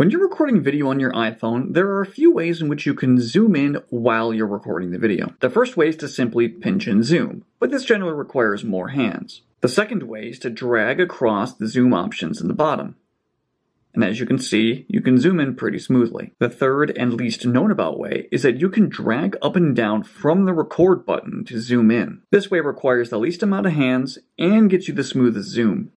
When you're recording video on your iPhone, there are a few ways in which you can zoom in while you're recording the video. The first way is to simply pinch and zoom, but this generally requires more hands. The second way is to drag across the zoom options in the bottom. And as you can see, you can zoom in pretty smoothly. The third and least known about way is that you can drag up and down from the record button to zoom in. This way requires the least amount of hands and gets you the smoothest zoom.